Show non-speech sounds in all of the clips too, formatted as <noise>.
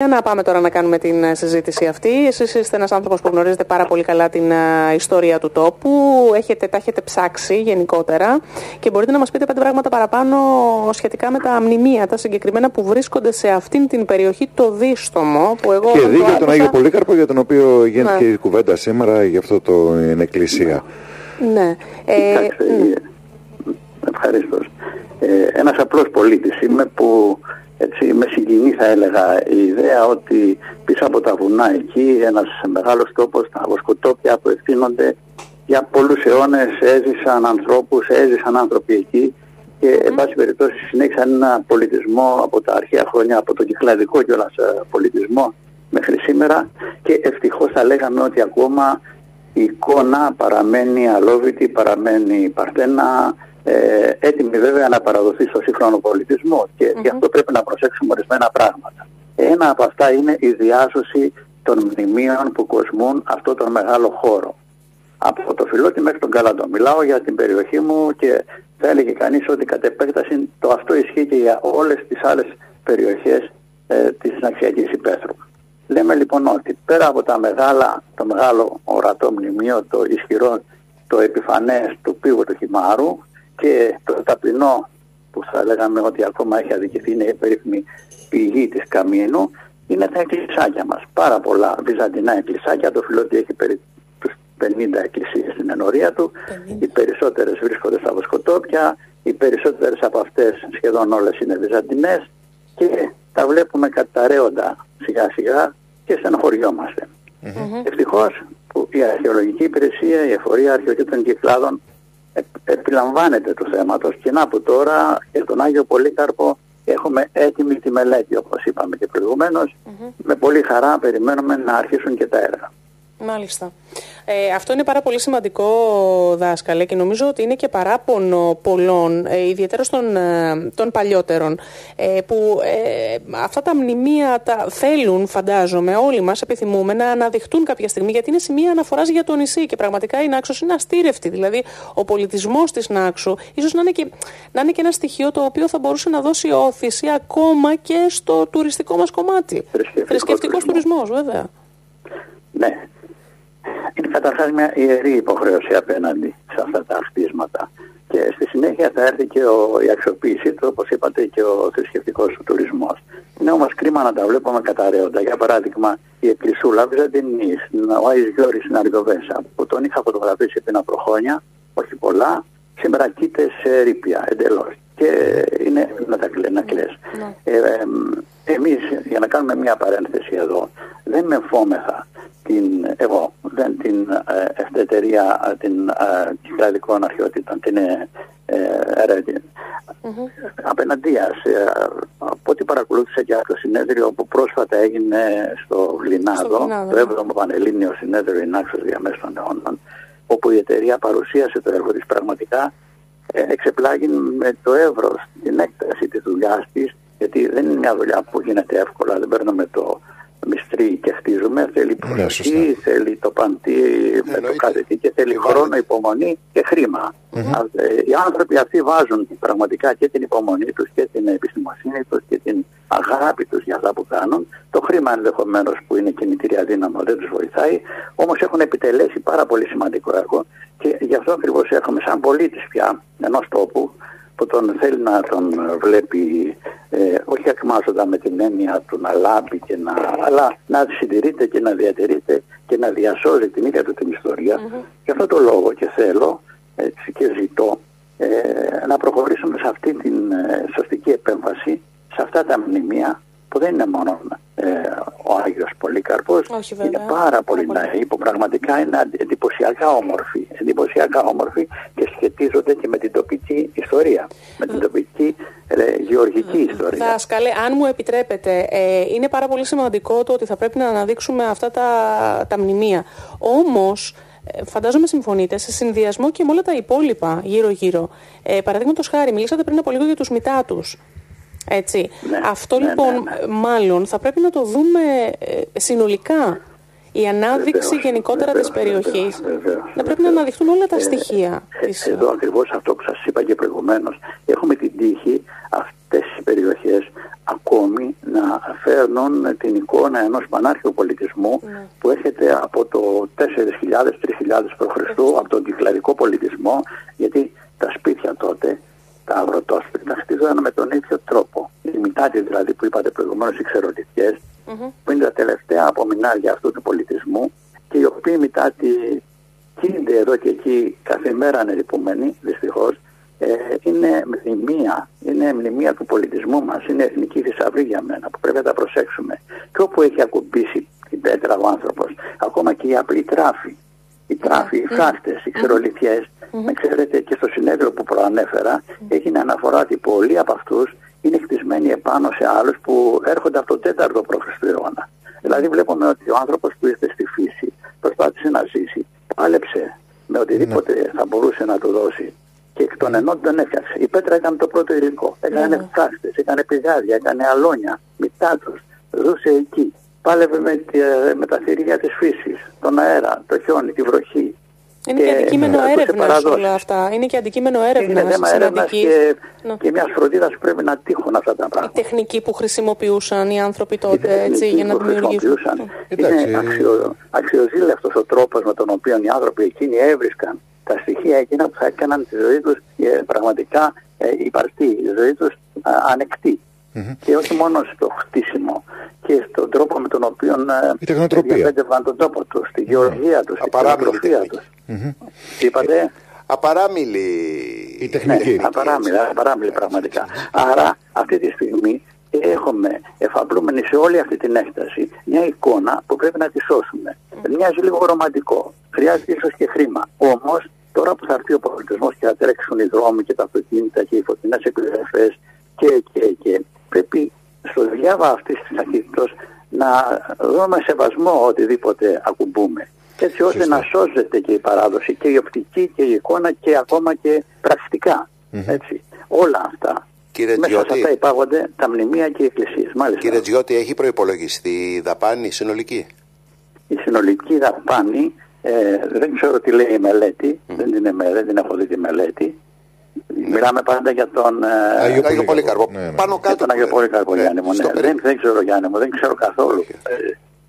Για να πάμε τώρα να κάνουμε την ε, συζήτηση αυτή. Εσείς είστε ένας άνθρωπος που γνωρίζετε πάρα πολύ καλά την ε, ιστορία του τόπου. Έχετε, τα έχετε ψάξει γενικότερα και μπορείτε να μας πείτε πέντε πράγματα παραπάνω σχετικά με τα μνημεία, τα συγκεκριμένα που βρίσκονται σε αυτήν την περιοχή, το Δίστομο. Που εγώ και δει για τον Άγιο Πολύκαρπο, για τον οποίο γίνεται ναι. και η κουβέντα σήμερα, για αυτό το είναι εκκλησία. Ναι. Ε, ναι. Ευχαριστώ. Ε, ένας απλός πολίτης είμαι που έτσι, με συγκινεί θα έλεγα η ιδέα ότι πίσω από τα βουνά εκεί ένας μεγάλος τόπος, τα βοσκοτόπια που ευθύνονται για πολλούς αιώνες έζησαν ανθρώπους, έζησαν άνθρωποι εκεί και εν πάση περιπτώσει συνέχισαν ένα πολιτισμό από τα αρχαία χρόνια, από τον κυκλαδικό κιόλας ε, πολιτισμό μέχρι σήμερα και ευτυχώς θα λέγαμε ότι ακόμα η εικόνα παραμένει αλόβητη, παραμένει παρθένα, ε, έτοιμη βέβαια να παραδοθείς στο σύγχρονο πολιτισμό και γι' αυτό πρέπει να προσέξουμε ορισμένα πράγματα. Ένα από αυτά είναι η διάσωση των μνημείων που κοσμούν αυτό τον μεγάλο χώρο. Από το Φιλότη μέχρι τον Καλαντό. Μιλάω για την περιοχή μου και θα έλεγε κανείς ότι κατ' επέκταση το αυτό ισχύει και για όλες τις άλλες περιοχές ε, της Ναξιακής Υπέθρου. Λέμε λοιπόν ότι πέρα από τα μεγάλα, το μεγάλο ορατό μνημείο, το ισχυρό, το επιφανές του πύργου του Χιμάρου, και το ταπεινό που θα λέγαμε ότι ακόμα έχει αδικηθεί είναι η περίφημη πηγή της Καμίνου είναι τα εκκλησάκια μας. Πάρα πολλά βυζαντινά εκκλησάκια, το φιλότι έχει περί τους 50 εκκλησίες στην ενορία του, οι περισσότερες βρίσκονται στα βοσκοτόπια, οι περισσότερες από αυτές σχεδόν όλες είναι βυζαντινές και τα βλέπουμε καταραίοντα σιγά σιγά και στενοχωριόμαστε. Mm-hmm. Ευτυχώς που η αρχαιολογική υπηρεσία, η εφορία αρχαιολογικών κυκλάδων επιλαμβάνεται του θέματος και να που τώρα για τον Άγιο Πολύκαρπο έχουμε έτοιμη τη μελέτη όπως είπαμε και προηγουμένως. Με πολύ χαρά περιμένουμε να αρχίσουν και τα έργα. Μάλιστα. Ε, αυτό είναι πάρα πολύ σημαντικό, δάσκαλε, και νομίζω ότι είναι και παράπονο πολλών, ε, ιδιαίτερα των, ε, των παλιότερων, ε, που ε, αυτά τα μνημεία τα θέλουν, φαντάζομαι, όλοι μας επιθυμούμε να αναδειχτούν κάποια στιγμή, γιατί είναι σημεία αναφοράς για το νησί και πραγματικά η Νάξος είναι αστήρευτη. Δηλαδή, ο πολιτισμός της Νάξου ίσως να είναι, και, να είναι και ένα στοιχείο το οποίο θα μπορούσε να δώσει όθηση ακόμα και στο τουριστικό μας κομμάτι. Θρησκευτικός τουρισμός, βέβαια. Ναι, είναι καταρχάς μια ιερή υποχρέωση απέναντι σε αυτά τα χτίσματα. Και στη συνέχεια θα έρθει και ο, η αξιοποίησή του, όπως είπατε, και ο θρησκευτικός τουρισμός. Είναι όμως κρίμα να τα βλέπουμε καταραίοντα. Για παράδειγμα, η εκκλησούλα Βυζαντινής, ο Άι Γιώρη στην Αργοβέσα, που τον είχα φωτογραφίσει πριν από χρόνια, όχι πολλά, σήμερα κοίται σε ρήπια εντελώς. Και είναι να τα να κλαις. Ναι. Ε, ε, εμείς, για να κάνουμε μια παρένθεση εδώ, δεν με φόμεθα την, εγώ, δεν την ε, εταιρεία ε, την ε, κυκλαδικών αρχαιότητων, την ε, ε, mm-hmm. απέναντίας. Ε, από ό,τι παρακολούθησα και το συνέδριο που πρόσφατα έγινε στο Γλινάδο, το 7ο ναι. Πανελλήνιο Συνέδριο Ινάξος Διαμέσων των Αιώνων, όπου η εταιρεία παρουσίασε το έργο της πραγματικά, ε, εξεπλάγει με το εύρος, την έκταση της δουλειάς της, γιατί δεν είναι μια δουλειά που γίνεται εύκολα, δεν παίρνουμε το μυστρή και χτίζουμε, θέλει ναι, προσοχή, θέλει το παντί με το κάθε και θέλει χρόνο, υπομονή και χρημα Οι άνθρωποι αυτοί βάζουν πραγματικά και την υπομονή τους και την επιστημοσύνη τους και την αγάπη τους για αυτά που κάνουν. Το χρήμα ενδεχομένως που είναι κινητήρια δύναμο δεν τους βοηθάει, όμως έχουν επιτελέσει πάρα πολύ σημαντικό έργο και γι' αυτό ακριβώς έχουμε σαν πολίτης πια ενός τόπου που τον θέλει να τον βλέπει ε, όχι ακμάζοντα με την έννοια του να λάμπει και να, αλλά να συντηρείται και να διατηρείται και να διασώζει την ίδια του την ιστορία. Mm-hmm. Γι' αυτό το λόγο και θέλω έτσι, και ζητώ ε, να προχωρήσουμε σε αυτή την ε, σωστική επέμβαση σε αυτά τα μνημεία που δεν είναι μόνο ε, ο Άγιος Πολύκαρπος, είναι πάρα πολύ νέοι που πραγματικά είναι εντυπωσιακά όμορφοι, εντυπωσιακά όμορφοι και σχετίζονται και με την τοπική ιστορία, με την τοπική ε, γεωργική ιστορία. Δάσκαλε, αν μου επιτρέπετε, ε, είναι πάρα πολύ σημαντικό το ότι θα πρέπει να αναδείξουμε αυτά τα, τα μνημεία. Όμως, ε, φαντάζομαι συμφωνείτε, σε συνδυασμό και με όλα τα υπόλοιπα γύρω-γύρω. Ε, Παραδείγματος χάρη, μιλήσατε πριν από λίγο για τους μητάτου. Έτσι. Ναι, Αυτό ναι, λοιπόν ναι, μάλλον θα πρέπει να το δούμε ε, συνολικά. Η ανάδειξη γενικότερα της περιοχής θα πρέπει να αναδειχθούν όλα τα ε, στοιχεία. Ε, της... Εδώ ακριβώς αυτό που σας είπα και προηγουμένως έχουμε την τύχη αυτές οι περιοχές ακόμη να φέρνουν την εικόνα ενός πανάρχιου πολιτισμού ναι. που έρχεται από το 4.000-3.000 π.Χ. από τον κυκλαρικό πολιτισμό γιατί τα σπίτια τότε, τα αγροτόσπιτα χτίζονταν με τον ίδιο τρόπο. Οι μητάτι δηλαδή που είπατε προηγουμένως οι ξερολιτιές που είναι τα τελευταία απομεινάρια αυτού του πολιτισμού και οι οποίοι μητάτι κίνονται εδώ και εκεί κάθε μέρα ανερυπούμενοι δυστυχώς ε, είναι μνημεία, είναι μνημεία του πολιτισμού μας, είναι εθνική θησαυρή για μένα που πρέπει να τα προσέξουμε. Και όπου έχει ακουμπήσει την πέτρα ο άνθρωπος, ακόμα και οι απλοί τράφοι, οι τράφοι, οι φράκτες, οι ξερολιθιές, με ξέρετε και στο συνέδριο που προανέφερα έγινε αναφορά ότι πολλοί από αυτούς είναι χτισμένοι επάνω σε άλλους που έρχονται από τον 4ο π.Χ. αιώνα. Δηλαδή βλέπουμε ότι ο άνθρωπος που ήρθε στη φύση προσπάθησε να ζήσει, πάλεψε με οτιδήποτε ναι. θα μπορούσε να του δώσει και εκ των ενών τον έφτιαξε. Η πέτρα ήταν το πρώτο υλικό. Έκανε mm. φράχτες, έκανε πηγάδια, έκανε αλόνια, μητάτους, ζούσε εκεί. Πάλευε με, με τα θηρία της φύσης, τον αέρα, το χιόνι, τη βροχή. Είναι και, αντικείμενο έρευνας όλα αυτά. Είναι και αντικείμενο έρευνας. Είναι θέμα έρευνας και, ναι. και μια φροντίδας που πρέπει να τύχουν αυτά τα πράγματα. Η τεχνική που χρησιμοποιούσαν οι άνθρωποι τότε έτσι, για να δημιουργήσουν. Είναι αξιο, αξιοζήλευτος ο τρόπος με τον οποίο οι άνθρωποι εκείνοι έβρισκαν τα στοιχεία εκείνα που θα έκαναν τη ζωή τους ε, πραγματικά ε, υπαρκτή, η ζωή τους ε, ανεκτή. Mm-hmm. Και όχι μόνο στο χτίσιμο και στον τρόπο με τον οποίο ε, διαπέτευαν τον τόπο τους, στη γεωργία τους, στη φιλοσοφία τους. Mm-hmm. Είπατε... Απαράμιλη η τεχνική. Ναι, απαράμιλη, απαράμιλη πραγματικά. Άρα αυτή τη στιγμή έχουμε εφαπλούμενη σε όλη αυτή την έκταση μια εικόνα που πρέπει να τη σώσουμε. Mm. Μοιάζει λίγο ρομαντικό. Χρειάζεται ίσως και χρήμα. Όμως Τώρα που θα έρθει ο πολιτισμός και θα τρέξουν οι δρόμοι και τα αυτοκίνητα και οι φωτεινές εκδηλωτέ και, και, και πρέπει στο διάβα αυτής της ταχύτητα να δούμε σεβασμό οτιδήποτε ακουμπούμε. Έτσι ώστε να σώζεται και η παράδοση και η οπτική και η εικόνα και ακόμα και πρακτικα Έτσι. Όλα αυτά. Κύριε Μέσα Τζιώτη, σε αυτά υπάγονται τα μνημεία και οι εκκλησίες. Μάλιστα. Κύριε Τζιώτη, έχει προπολογιστεί η δαπάνη συνολική; Η συνολική δαπάνη ε, δεν ξέρω τι λέει η μελέτη, δεν, την, δεν την έχω δει τη μελέτη. Ναι. Μιλάμε πάντα για τον ε, Αγιο, Αγιο Πολύκαρπο. Ναι, ναι. Πάνω κάτω. τον Αγιο Πολύκαρπο, ναι. Γιάννη μου. Ναι. Δεν, δεν ξέρω, Γιάννη μου, δεν ξέρω καθόλου.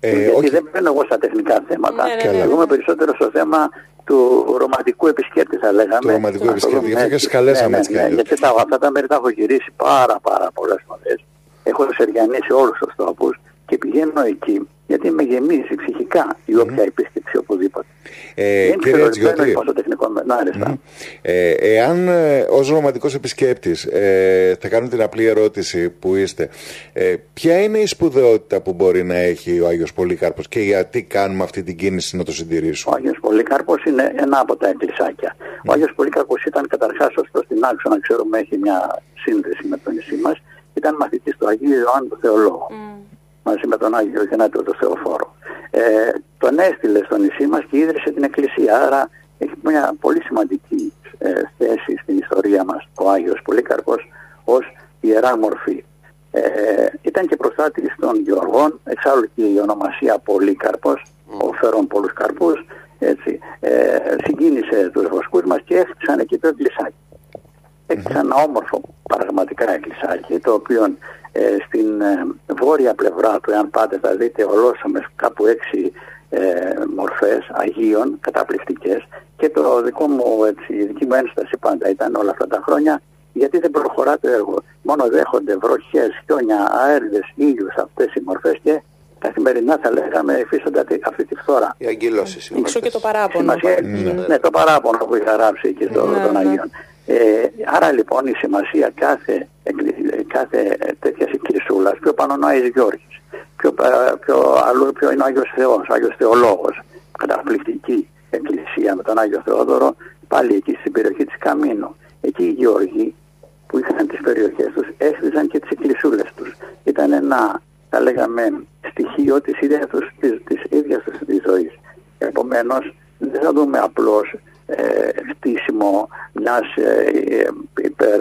Ε, ε, γιατί όχι. δεν μπαίνω εγώ στα τεχνικά θέματα. Ναι, ναι, ναι. περισσότερο στο θέμα του ρομαντικού επισκέπτη, θα λέγαμε. Του ρομαντικού επισκέπτη. Γι' αυτό και καλέσαμε ναι, ναι, ναι, Γιατί τα, αυτά τα μέρη τα έχω γυρίσει πάρα, πάρα πολλές φορές. Έχω σεριανίσει όλους τους τόπου και πηγαίνω εκεί γιατί με γεμίζει ψυχικά η όποια mm. επίσκεψη οπουδήποτε. Ε, Δεν κύριε Τζιώτη, πόσο τεχνικό με mm. ε, εάν ε, ως ρομαντικός επισκέπτης ε, θα κάνω την απλή ερώτηση που είστε, ε, ποια είναι η σπουδαιότητα που μπορεί να έχει ο Άγιος Πολύκαρπος και γιατί κάνουμε αυτή την κίνηση να το συντηρήσουμε; Ο Άγιος Πολύκαρπος είναι ένα από τα εκκλησάκια. Mm. Ο Άγιος Πολύκαρπος ήταν καταρχάς ως προς την άξονα, ξέρουμε έχει μια σύνδεση με το νησί μας, ήταν μαθητής του Αγίου Ιωάννου του Θεολόγου. Mm μαζί με τον Άγιο Γεννάτο τον Θεοφόρο. Ε, τον έστειλε στο νησί μας και ίδρυσε την εκκλησία. Άρα έχει μια πολύ σημαντική ε, θέση στην ιστορία μας ο Άγιος Πολύκαρπος ως ιερά μορφή. Ε, ήταν και προστάτης των Γεωργών, εξάλλου και η ονομασία Πολύκαρπος, mm. ο φέρον πολλούς καρπούς, έτσι, ε, συγκίνησε τους βοσκούς μας και έφτιαξαν εκεί το εκκλησάκι. Έκτισαν ένα όμορφο πραγματικά εκκλησάκι, το οποίο ε, στην ε, βόρεια πλευρά του, εάν πάτε θα δείτε ολόσωμες κάπου έξι ε, μορφές Αγίων καταπληκτικές και το δικό μου, έτσι, η δική μου ένσταση πάντα ήταν όλα αυτά τα χρόνια γιατί δεν προχωρά το έργο. Μόνο δέχονται βροχές, χιόνια, αέριδες, ήλιους αυτές οι μορφές και καθημερινά θα λέγαμε υφίστανται αυτή τη φθορά. Οι αγκυλώσεις. Εξού και το παράπονο. ναι. ναι. το παράπονο που είχα γράψει και στο, ναι, των ναι. Αγίων. Ε, άρα λοιπόν η σημασία κάθε, κάθε τέτοιας εκκλησούλας, πιο πάνω είναι ο Άγιος Γιώργης, πιο, πιο αλλού πιο είναι ο Άγιος Θεός, ο Άγιος Θεολόγος, καταπληκτική εκκλησία με τον Άγιο Θεόδωρο, πάλι εκεί στην περιοχή της Καμίνου. Εκεί οι Γιώργοι που είχαν τις περιοχές τους έστησαν και τις εκκλησούλες τους. Ήταν ένα, θα λέγαμε, στοιχείο της ίδιας, τους, της, της ίδιας τους της ζωής. Επομένως, δεν θα δούμε απλώς ε, χτίσιμο μιας ε, υπερ,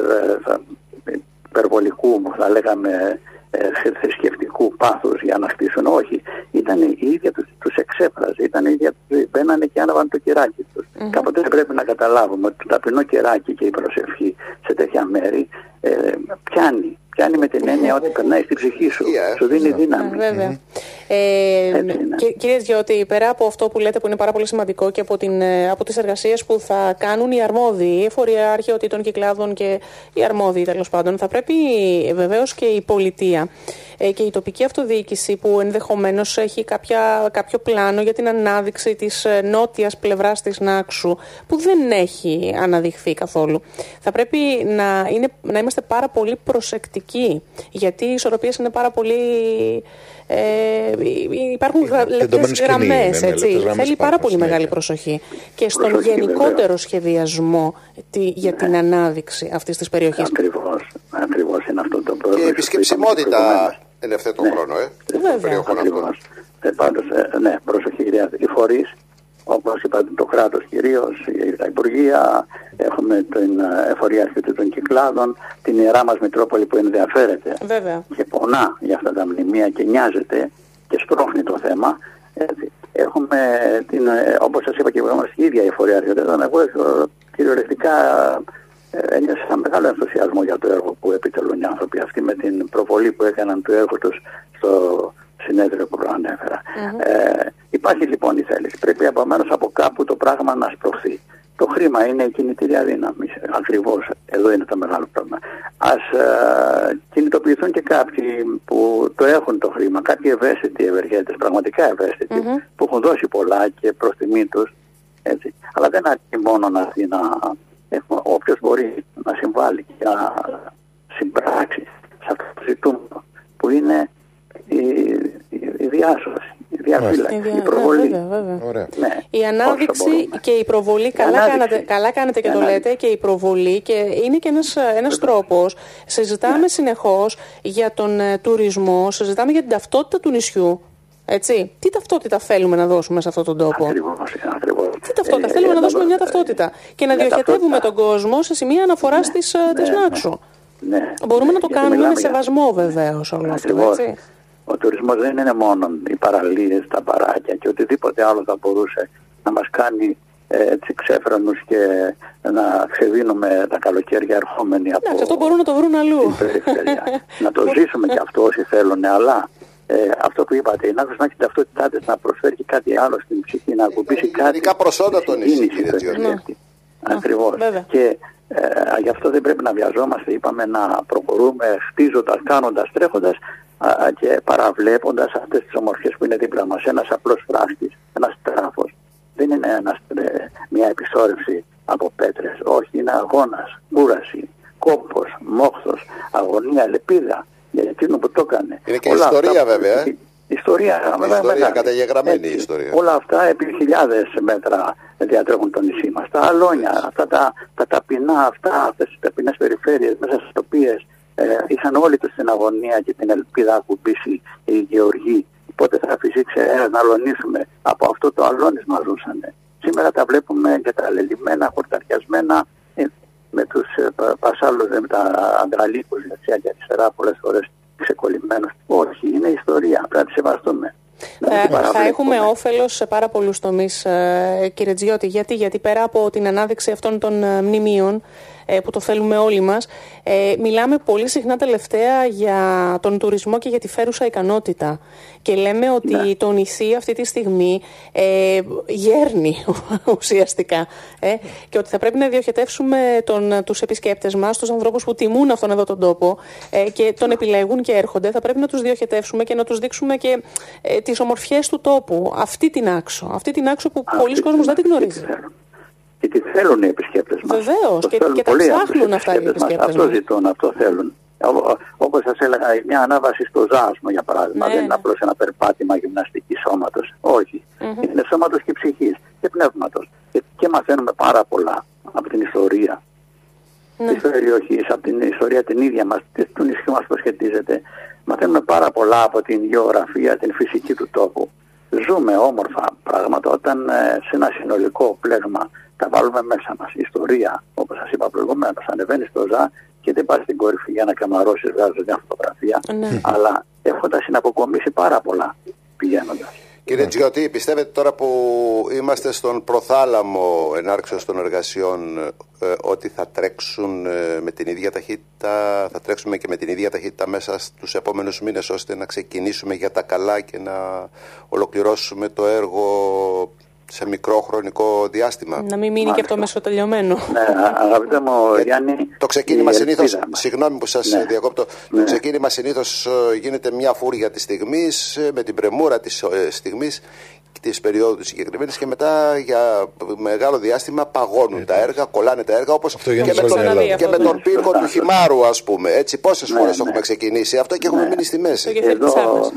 υπερβολικού, θα λέγαμε, ε, θρησκευτικού πάθους για να χτίσουν. Όχι, ήταν η ίδια τους, τους εξέφραζε, ήταν η ίδια τους, μπαίνανε και άναβαν το κεράκι τους. Mm-hmm. Κάποτε πρέπει να καταλάβουμε ότι το ταπεινό κεράκι και η προσευχή σε τέτοια μέρη ε, πιάνει, πιάνει με την έννοια ότι περνάει στη ψυχή σου. Yeah, σου δίνει Ναι, δύναμη. βέβαια. Ε, Έτσι είναι. και- κύριε Διώτη, πέρα από αυτό που λέτε που είναι πάρα πολύ σημαντικό και από, την, ε, από τις εργασίες που θα κάνουν οι αρμόδιοι, οι εφοριάρχοι των κυκλάδων και οι αρμόδιοι τέλος πάντων, θα πρέπει βεβαίως και η πολιτεία ε, και η τοπική αυτοδιοίκηση που ενδεχομένως έχει κάποια, κάποιο πλάνο για την ανάδειξη της ε, νότιας πλευράς της Νάξου που δεν έχει αναδειχθεί καθόλου. Θα πρέπει να, είναι, να είμαστε πάρα πολύ προσεκτικοί γιατί οι ισορροπίες είναι πάρα πολύ... Ε, υπάρχουν γρα, λεπτές τεντωμένες σκηνή γραμμές, είναι, ναι, έτσι. λεπτές γραμμές Θέλει πάρα υπάρχουν πολύ συνέχεια. μεγάλη προσοχή. Και στον Προσοχή, γενικότερο βεβαίως. σχεδιασμό τη- για την ανάδειξη αυτής της περιοχής. Ακριβώς, ακριβώς είναι αυτό το πρόβλημα. Και επισκεψιμότητα εν ευθέτω Ναι. χρόνο, ε. Βέβαια. των περιοχών αυτών. Ακριβώς. Ε, πάντως, ε, ναι, προσοχή χρειάζεται. Οι φορείς, όπως είπατε, το κράτος κυρίως, η- τα Υπουργεία, έχουμε την ε, εφοριάρχη των κυκλάδων, την Ιερά μας Μητρόπολη που ενδιαφέρεται Βέβαια. και πονά για αυτά τα μνημεία και νοιάζεται και σπρώχνει το θέμα. Έτσι. Έχουμε, την, ε, όπως σας είπα και προηγουμένως, η ίδια η εφοριάρχη. Όταν εγώ ε, κυριολεκτικά ε, ένιωσα μεγάλο ενθουσιασμό για το έργο που επιτελούν οι άνθρωποι αυτοί με την προβολή που έκαναν του έργου τους στο συνέδριο που προανέφερα. Ε, υπάρχει λοιπόν η θέληση. Πρέπει επομένως από κάπου το πράγμα να σπρωχθεί. Το χρήμα είναι η κινητήρια δύναμη. Ακριβώς εδώ είναι το μεγάλο πρόβλημα. Α ε, κινητοποιηθούν και κάποιοι που το έχουν το χρήμα, κάποιοι ευαίσθητοι ευεργέτες, πραγματικά ευαίσθητοι, που έχουν δώσει πολλά και προς τιμή τους. Έτσι. Αλλά δεν αρκεί μόνο να, να όποιος μπορεί να συμβάλλει και να συμπράξει σε αυτό το ζητούμενο που είναι η, η, η διάσωση, η διαφύλαξη, Η δια- η ναι, προβολή. βέβαια, βέβαια. Ωραία. Ναι, Η όσο ανάδειξη μπορούμε. και η προβολή, Η καλά, ανάδειξη. κάνατε, καλά κάνετε και Η το ανάδειξη. λέτε, και η προβολή και είναι και ένας, ένας τρόπος. Συζητάμε Ναι. συνεχώς για τον ε, τουρισμό, συζητάμε για την ταυτότητα του νησιού. Έτσι. Τι ταυτότητα θέλουμε να δώσουμε σε αυτόν τον τόπο; Ακριβώς, ακριβώς. Τι ταυτότητα. Ε, θέλουμε ε, να δώσουμε μια ε, ταυτότητα; Και να μια διοχετεύουμε ταυτότητα. τον κόσμο σε σημεία αναφοράς της, ε, της ναι, ναι. Νάξου. Ναι, Μπορούμε ναι, να το γιατί κάνουμε με μιλάμε για- σεβασμό βεβαίως όλο αυτό. Ακριβώς. Έτσι. Ο τουρισμός δεν είναι μόνο οι παραλίες, τα παράκια και οτιδήποτε άλλο θα μπορούσε να μας κάνει ε, έτσι ξέφρανους και να ξεδίνουμε τα καλοκαίρια ερχόμενοι από Εντάξει, αυτό μπορούν να το βρουν αλλού. την περιφέρεια. <laughs> να το ζήσουμε και αυτό όσοι θέλουν, αλλά ε, αυτό που είπατε, η Νάκος να έχει την ταυτότητά της να προσφέρει και κάτι άλλο στην ψυχή, να ακουμπήσει κάτι. Γενικά προσόντα το νησί, συγκίνηση κύριε που Τζιώτη. έχει. Ακριβώς. βέβαια. Και ε, γι' αυτό δεν πρέπει να βιαζόμαστε, είπαμε να προχωρούμε χτίζοντας, κάνοντας, τρέχοντας α, α, και παραβλέποντας αυτές τις ομορφιές που είναι δίπλα μας. Ένας απλός φράχτης, ένας τράφος. Δεν είναι ένας, ε, μια επισόρευση από πέτρες. Όχι, είναι αγώνας, κούραση, κόπος, μόχθος, αγωνία, λεπίδα για εκείνο που το έκανε. Είναι και Όλα ιστορία, αυτά που- βέβαια, ε. Ιστορία, βέβαια, ιστορία, μεγάλη. καταγεγραμμένη Έτσι. ιστορία. Όλα αυτά επί χιλιάδες μέτρα διατρέχουν το νησί μας. Τα αλόνια, αυτά τα, τα ταπεινά αυτά, αυτές τις ταπεινές περιφέρειες μέσα στις οποίες ε, είχαν όλοι τους την αγωνία και την ελπίδα ακουμπήσει οι γεωργοί. Πότε θα φυσήξει αέρα να αλωνίσουμε. Από αυτό το αλώνισμα ζούσαν. Σήμερα τα βλέπουμε εγκαταλελειμμένα, χορταριασμένα ε, με τους ε, πα- πασάλους, με τα αντραλίκους δεξιά και αριστερά πολλές φορές ξεκολλημένους. Όχι, είναι ιστορία, πρέπει να τη σεβαστούμε. Να μην την Θα, θα παραβλέπουμε. έχουμε όφελος σε πάρα πολλούς τομείς, κύριε Τζιώτη. Γιατί; Γιατί πέρα από την ανάδειξη αυτών των ε, μνημείων, ε, που το θέλουμε όλοι μας, ε, μιλάμε πολύ συχνά τελευταία για τον τουρισμό και για τη φέρουσα ικανότητα. Και λέμε ότι Ναι. το νησί αυτή τη στιγμή ε, γέρνει <laughs> ουσιαστικά. Ε, και ότι θα πρέπει να διοχετεύσουμε τον, τους επισκέπτες μας, τους ανθρώπους που τιμούν αυτόν εδώ τον τόπο ε, και τον επιλέγουν και έρχονται. Θα πρέπει να τους διοχετεύσουμε και να τους δείξουμε και ε, τις ομορφιές του τόπου. Αυτή την άξο. Αυτή την άξο που Αυτή πολλοί κόσμος δεν την αυτή γνωρίζει. τη θέλουν. Και τη θέλουν οι επισκέπτες μας. Βεβαίως, Το και- θέλουν και τα πολύ από τους ψάχνουν αυτά οι επισκέπτες μας. επισκέπτες Αυτό μας. ζητούν, αυτό θέλουν. Όπω όπως σας έλεγα, μια ανάβαση στο ζάσμο για παράδειγμα. Ναι, δεν είναι ναι. απλώς ένα περπάτημα γυμναστικής σώματος. Όχι. Είναι σώματος και ψυχής και πνεύματος. Και, και μαθαίνουμε πάρα πολλά από την ιστορία Ναι. της περιοχής, από την ιστορία την ίδια μας, της- του νησιού μας που σχετίζεται. Μαθαίνουμε πάρα πολλά από την γεωγραφία, την φυσική του τόπου. Ζούμε όμορφα πράγματα όταν ε, σε ένα συνολικό πλέγμα τα βάλουμε μέσα μας. Ιστορία, όπως σας είπα προηγουμένως, ανεβαίνει στο ΖΑ και δεν πας στην κορυφή για να καμαρώσεις βγάζοντας μια φωτογραφία, Ναι. αλλά έχοντας συναποκομίσει πάρα πολλά πηγαίνοντας. Κύριε Τζιωτή, πιστεύετε τώρα που είμαστε στον προθάλαμο ενάρξεως των εργασιών ε, ότι θα τρέξουν ε, με την ίδια ταχύτητα, θα τρέξουμε και με την ίδια ταχύτητα μέσα στους επόμενους μήνες ώστε να ξεκινήσουμε για τα καλά και να ολοκληρώσουμε το έργο σε μικρό χρονικό διάστημα. Να μην μείνει και αυτό μεσοτελειωμένο. Ναι, αγαπητέ μου, Γιάννη. Το ξεκίνημα συνήθω. Συγγνώμη που σας ναι. διακόπτω. Ναι. Το ξεκίνημα συνήθως ε, γίνεται μια φούρια της στιγμής, ε, με την πρεμούρα της ε, στιγμής της περίοδου της συγκεκριμένης και μετά για μεγάλο διάστημα παγώνουν τα έργα, κολλάνε τα έργα όπως και, με τον, και με τον πύργο του χυμάρου, ας πούμε. Έτσι, πόσες ναι, φορές ναι. έχουμε ξεκινήσει αυτό και έχουμε μείνει στη μέση. Εδώ,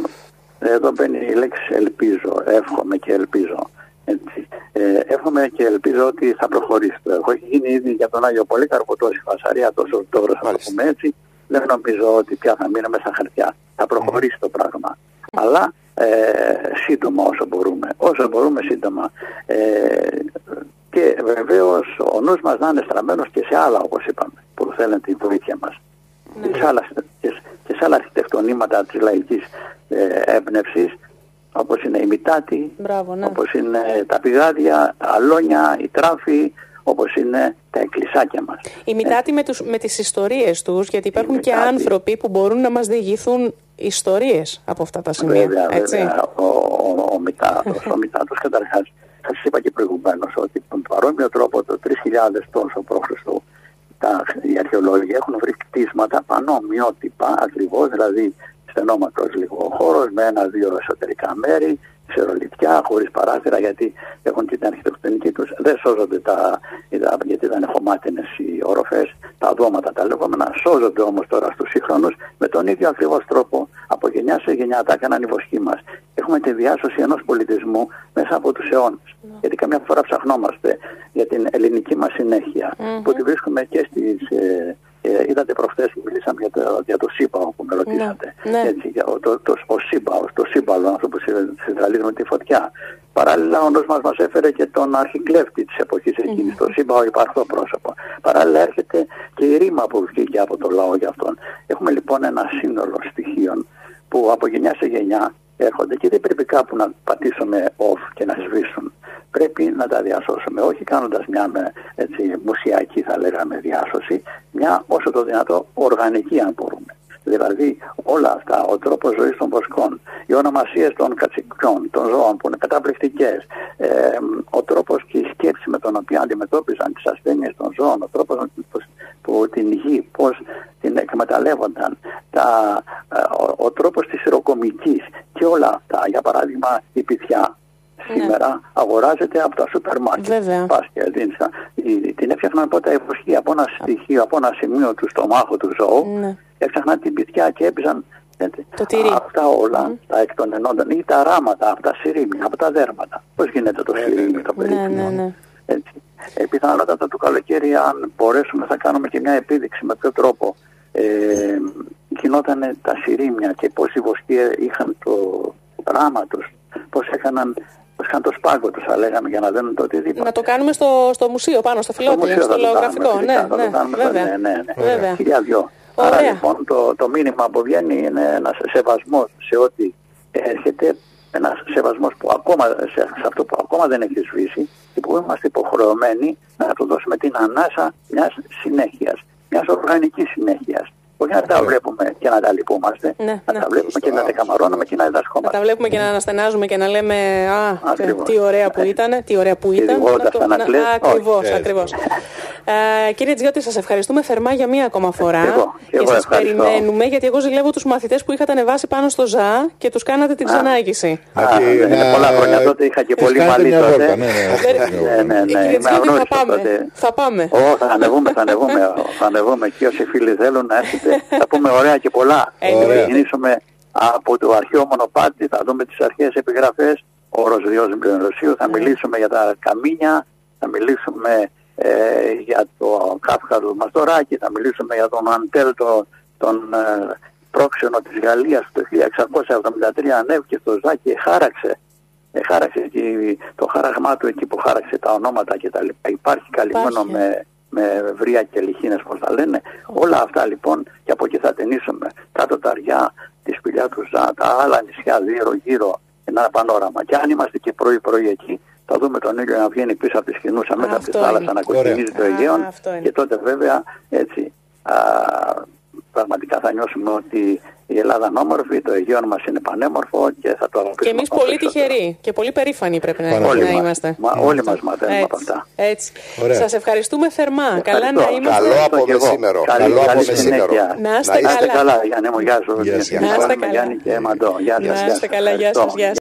εδώ μπαίνει η λέξη ελπίζω, εύχομαι και ελπίζω. Έτσι. Ε, εύχομαι και ελπίζω ότι θα προχωρήσει το έργο. Έχει γίνει ήδη για τον Άγιο Πολύκαρπο τόση φασαρία, τόσο τώρα θα το πούμε έτσι. Δεν νομίζω ότι πια θα μείνουμε στα χαρτιά. Θα προχωρήσει το πράγμα. Αλλά ε, σύντομα όσο μπορούμε. Όσο μπορούμε σύντομα. Ε, και βεβαίως ο νους μας να είναι στραμμένος και σε άλλα όπως είπαμε που θέλουν τη βοήθεια μας. Ναι. Και, σε άλλα, και, σε άλλα αρχιτεκτονήματα της λαϊκής ε, έμπνευσης όπως είναι η Μητάτη, Μπράβο, ναι. όπως είναι τα πηγάδια, τα αλόνια, η τράφη, όπως είναι τα εκκλησάκια μας. Η Μητάτη με, τους, με τις ιστορίες τους, γιατί υπάρχουν και άνθρωποι που μπορούν να μας διηγηθούν ιστορίες από αυτά τα σημεία. Βέβαια, έτσι. βέβαια. Ο, ο, ο Μητάτος, <laughs> ο Μητάτος καταρχάς, σας είπα και προηγουμένως ότι τον παρόμοιο τρόπο το 3.000 τόσο π.Χ. Τα, οι αρχαιολόγοι έχουν βρει κτίσματα πανομοιότυπα ακριβώς, δηλαδή στενόματος λίγο ο χώρος με ένα-δύο εσωτερικά μέρη, ξερολιτιά, χωρίς παράθυρα γιατί έχουν και την αρχιτεκτονική τους. Δεν σώζονται τα, γιατί ήταν χωμάτινες οι όροφες, τα δώματα τα λεγόμενα. Σώζονται όμως τώρα στους σύγχρονους με τον ίδιο ακριβώς τρόπο. Από γενιά σε γενιά τα έκαναν οι βοσκοί μας. Έχουμε τη διάσωση ενός πολιτισμού μέσα από τους αιώνες. Ναι. Γιατί καμιά φορά ψαχνόμαστε για την ελληνική μας συνέχεια που τη βρίσκουμε και στις... Ε, ε, είδατε προχθές που μιλήσαμε για το, για το ΣΥΠΑΟ που με ρωτήσατε. Ναι, ναι. Έτσι, για, το, το, το, ο ΣΥΠΑΟ, το σύμπαλο, αυτό που συνδραλίζουμε τη φωτιά. Παράλληλα, ο νους μας μας έφερε και τον αρχικλέφτη της εποχής εκείνης, mm. το ΣΥΠΑΟ υπαρχό πρόσωπο. Παράλληλα έρχεται και η ρήμα που βγήκε από το λαό για αυτόν. Έχουμε λοιπόν ένα σύνολο στοιχείων που από γενιά σε γενιά έρχονται και δεν πρέπει κάπου να πατήσουμε off και να σβήσουν. Πρέπει να τα διασώσουμε, όχι κάνοντας μια έτσι, μουσιακή θα λέγαμε διάσωση, μια όσο το δυνατό οργανική αν μπορούμε. Δηλαδή όλα αυτά, ο τρόπος ζωής των βοσκών, οι ονομασίες των κατσικιών, των ζώων που είναι καταπληκτικές, ε, ο τρόπος και η σκέψη με τον οποίο αντιμετώπιζαν τις ασθένειες των ζώων, ο τρόπος που την γη, πώς την εκμεταλλεύονταν, τα, ε, ο, ο τρόπος της ροκομικής και όλα αυτά, για παράδειγμα η πυθιά, ναι. σήμερα αγοράζεται από τα σούπερ μάρκετ. Βέβαια. την έφτιαχναν πρώτα υποσχή από ένα στοιχείο, από ένα σημείο του στομάχου του ζώου. Ναι. Έφτιαχναν την πυθιά και έπαιζαν το τυρί. Αυτά όλα, mm. τα εκ των ενόντων ή τα ράματα από τα σιρίμια, από τα δέρματα. Πώς γίνεται το σιρίμι το περίπου. Ναι, ναι, ναι. Έτσι. Ε, πιθανότατα το καλοκαίρι αν μπορέσουμε θα κάνουμε και μια επίδειξη με ποιο τρόπο ε, γινόταν τα σιρίμια και πώς οι βοσκοί είχαν το ράμα τους, πώς έκαναν Πώς το σπάγκο τους, θα λέγαμε, για να δένουν το οτιδήποτε. Να το κάνουμε στο, στο μουσείο, πάνω στο φιλότιμο, στο, λογογραφικό. Ναι, ναι, βέβαια. ναι, ναι, ναι. βέβαια. Χιλιά δυο. Άρα λοιπόν το, το μήνυμα που βγαίνει είναι ένας σεβασμός σε ό,τι έρχεται, ένας σεβασμός που ακόμα, σε, σε αυτό που ακόμα δεν έχει σβήσει και που είμαστε υποχρεωμένοι να του δώσουμε την ανάσα μιας συνέχειας, μιας οργανικής συνέχειας. Όχι να τα βλέπουμε και να τα λυπούμαστε, ναι, να ναι. τα βλέπουμε και να τα καμαρώνουμε και να διδασκόμαστε. Να τα βλέπουμε και να αναστενάζουμε και να λέμε Α, τι ωραία που ήταν, τι ωραία που ήταν. Ακριβώς, ακριβώς. Ε, κύριε Τζιώτη, σας ευχαριστούμε θερμά για μία ακόμα φορά. Εγώ, και σας περιμένουμε, γιατί εγώ ζηλεύω τους μαθητές που είχατε ανεβάσει πάνω στο ΖΑ και τους κάνατε την ξανάγηση. Είναι πολλά χρόνια τότε, είχα και πολύ μαλλί τότε. Ναι, ναι, ναι. Κύριε Τζιώτη, θα πάμε. Θα πάμε. Θα ανεβούμε, θα ανεβούμε. Θα ανεβούμε και όσοι φίλοι θέλουν να έρθετε, θα πούμε ωραία και πολλά. Θα ξεκινήσουμε από το αρχαίο μονοπάτι, θα δούμε τις αρχαίες επιγραφές, όρος Διός Ρωσίου, θα μιλήσουμε για τα καμίνια, θα μιλήσουμε ε, για το Κάφκα του Μαστοράκη, θα μιλήσουμε για τον Αντέλ, το, τον ε, πρόξενο της Γαλλίας το 1673 ανέβηκε στο Ζάκη και χάραξε, ε, χάραξε εκεί, το χάραγμά του εκεί που χάραξε τα ονόματα και τα λοιπά. Υπάρχει καλυμμένο με, με βρία και λιχίνες πώς τα λένε. Όλα αυτά λοιπόν και από εκεί θα ταινίσουμε τα τοταριά, τη σπηλιά του Ζά, τα άλλα νησιά γύρω γύρω ένα πανόραμα. Και αν είμαστε και πρωί-πρωί εκεί, θα δούμε τον ήλιο να βγαίνει πίσω από τη σκηνούσα μέσα από τη θάλασσα να κοκκινίζει το Αιγαίο. Και τότε βέβαια έτσι α, πραγματικά θα νιώσουμε ότι η Ελλάδα είναι όμορφη, το Αιγαίο μας είναι πανέμορφο και θα το αγαπήσουμε. Και εμείς πολύ τυχεροί και πολύ περήφανοι πρέπει να, όλοι να είμαστε. Μα, όλοι μας μαθαίνουμε από αυτά. Έτσι. Σας ευχαριστούμε θερμά. Καλά να είμαστε. Καλό από μεσήμερο. Καλό από μεσήμερο. Να είστε καλά. καλά, Γιάννη μου, γεια σου. Να είστε καλά. Γιάννη και Μαντώ. Γεια Να είστε καλά, γεια σας.